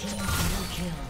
Team double kill.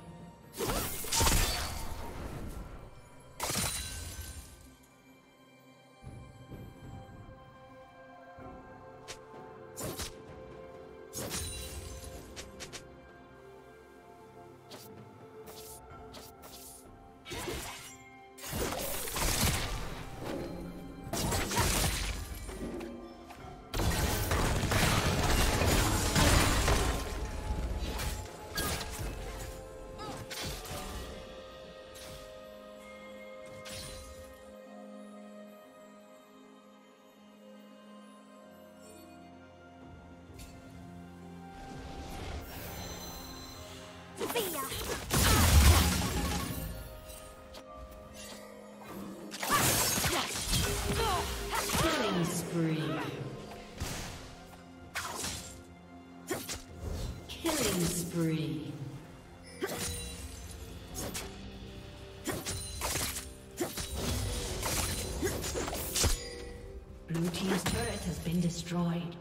Destroyed.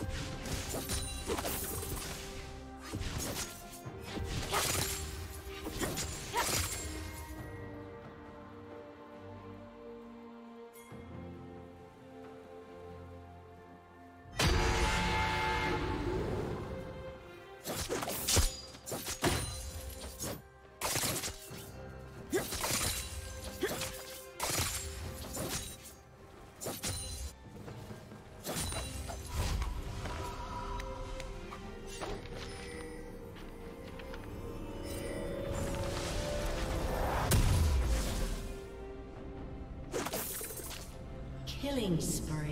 you Killing spree.